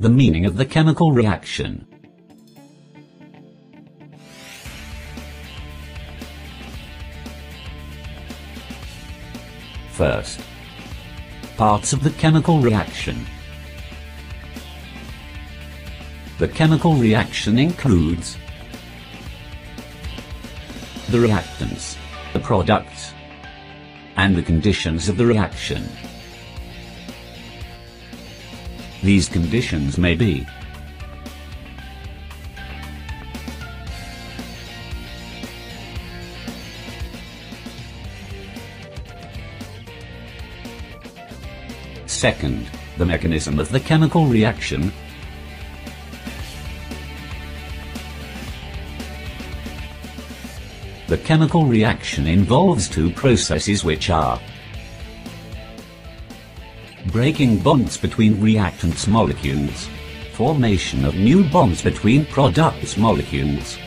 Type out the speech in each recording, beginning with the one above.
The meaning of the chemical reaction. First, parts of the chemical reaction. The chemical reaction includes the reactants, the products, and the conditions of the reaction. These conditions may be Second, the mechanism of the chemical reaction. The chemical reaction involves two processes which are breaking bonds between reactants molecules, formation of new bonds between products molecules,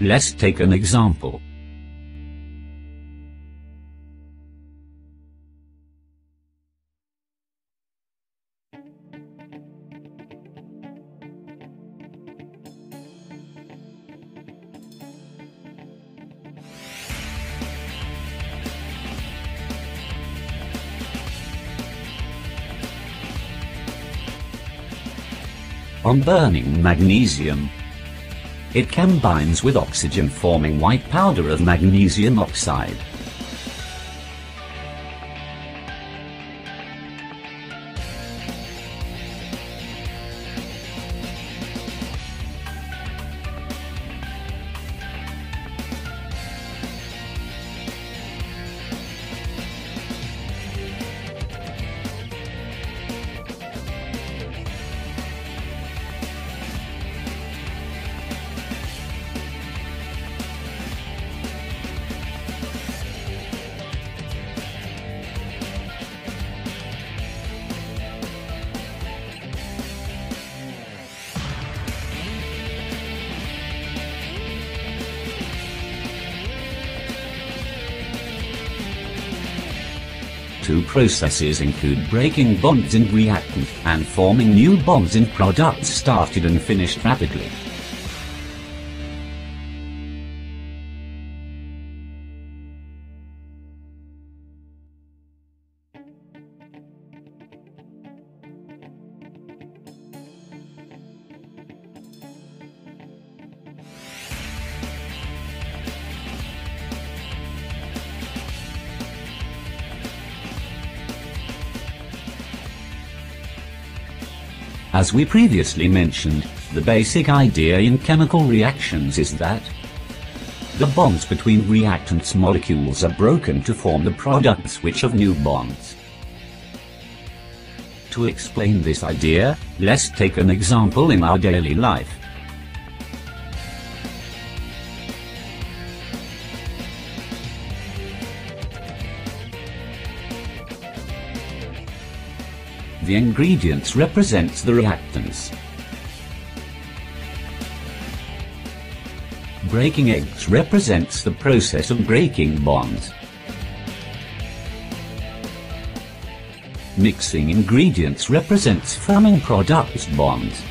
Let's take an example. On burning magnesium, it combines with oxygen forming white powder of magnesium oxide. Two processes include breaking bonds in reactant and forming new bonds in products started and finished rapidly. As we previously mentioned, the basic idea in chemical reactions is that the bonds between reactants molecules are broken to form the products which have new bonds. To explain this idea, let's take an example in our daily life. The ingredients represents the reactants. Breaking eggs represents the process of breaking bonds. Mixing ingredients represents forming products bonds.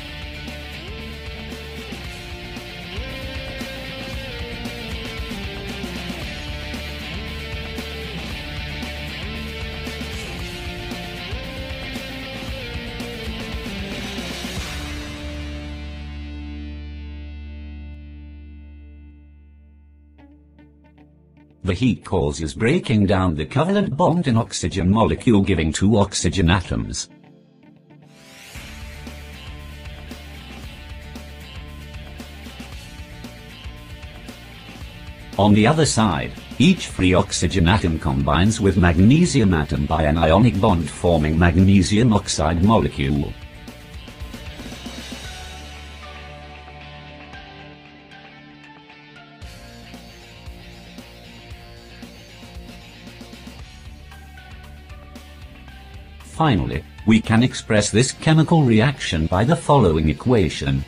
The heat causes breaking down the covalent bond in oxygen molecule giving two oxygen atoms. On the other side, each free oxygen atom combines with magnesium atom by an ionic bond forming magnesium oxide molecule. Finally, we can express this chemical reaction by the following equation.